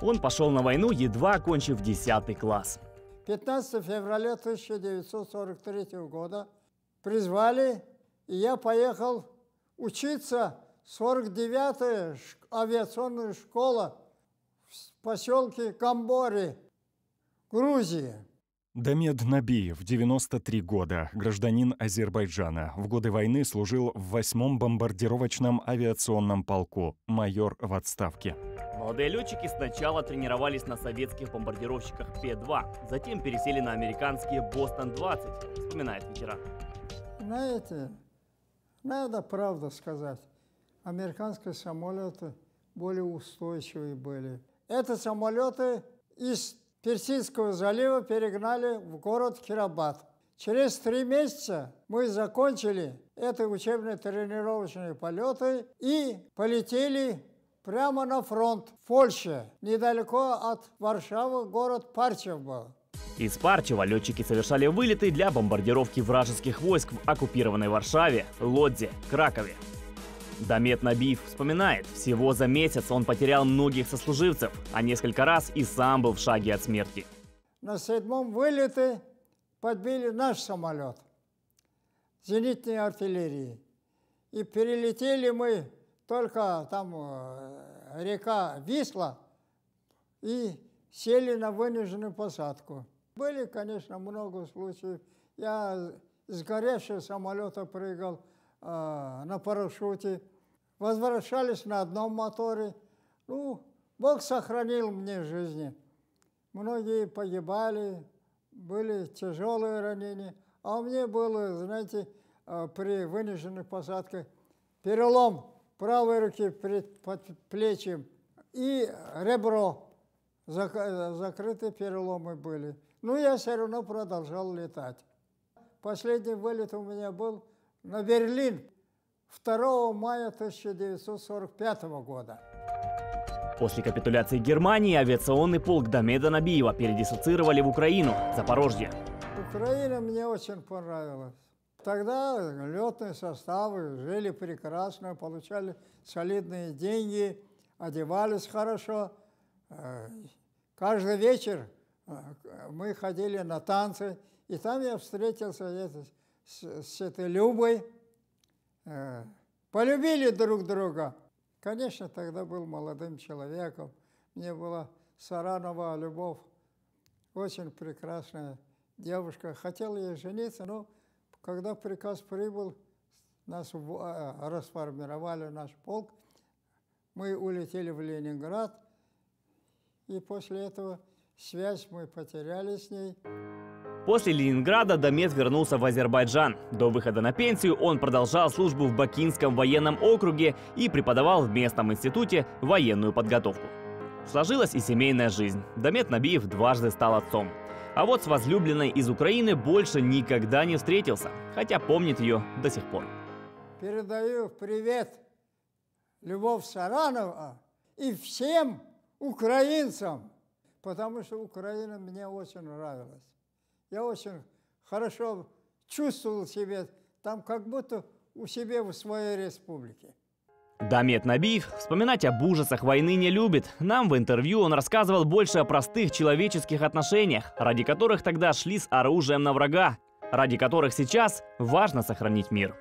Он пошел на войну, едва окончив 10 класс. 15 февраля 1943 года призвали, и я поехал учиться в 49-я авиационная школа в поселке Камбори, Грузия. Дамед Набиев, 93 года, гражданин Азербайджана. В годы войны служил в 8-м бомбардировочном авиационном полку, майор в отставке. Молодые летчики сначала тренировались на советских бомбардировщиках П-2, затем пересели на американские Бостон-20, вспоминает ветеран. Знаете, надо правду сказать. Американские самолеты более устойчивые были. Это самолеты из Персидского залива перегнали в город Кирабат. Через три месяца мы закончили это учебные тренировочные полеты и полетели прямо на фронт в Польше, недалеко от Варшавы, город Парчев был. Из Парчева летчики совершали вылеты для бомбардировки вражеских войск в оккупированной Варшаве, Лодзе, Кракове. Дамет Набиев вспоминает, всего за месяц он потерял многих сослуживцев, а несколько раз и сам был в шаге от смерти. На седьмом вылете подбили наш самолет зенитной артиллерии. И перелетели мы только там э, река Висла и сели на вынужденную посадку. Были, конечно, много случаев. Я с горевшего самолета прыгал, а, на парашюте, возвращались на одном моторе. Ну, Бог сохранил мне жизни. Многие погибали, были тяжелые ранения, а у меня было, знаете, а, при вынужденной посадке перелом правой руки под плечем и ребро, закрытые переломы были. Но я все равно продолжал летать. Последний вылет у меня был на Берлин 2 мая 1945 года. После капитуляции Германии авиационный полк Дамеда Набиева передислоцировали в Украину, Запорожье. Украина мне очень понравилась. Тогда летные составы жили прекрасно, получали солидные деньги, одевались хорошо. Э, каждый вечер э, мы ходили на танцы, и там я встретился с, с этой Любой, э, полюбили друг друга. Конечно, тогда был молодым человеком. Мне была Саранова любовь, очень прекрасная девушка. Хотел ей жениться, но когда приказ прибыл, нас э, расформировали наш полк, мы улетели в Ленинград, и после этого связь мы потеряли с ней. После Ленинграда Домет вернулся в Азербайджан. До выхода на пенсию он продолжал службу в Бакинском военном округе и преподавал в местном институте военную подготовку. Сложилась и семейная жизнь. Домет Набиев дважды стал отцом. А вот с возлюбленной из Украины больше никогда не встретился, хотя помнит ее до сих пор. Передаю привет Любовь Саранова и всем украинцам, потому что Украина мне очень нравилась. Я очень хорошо чувствовал себя там, как будто у себя в своей республике. Дамет Набиев вспоминать об ужасах войны не любит. Нам в интервью он рассказывал больше о простых человеческих отношениях, ради которых тогда шли с оружием на врага, ради которых сейчас важно сохранить мир.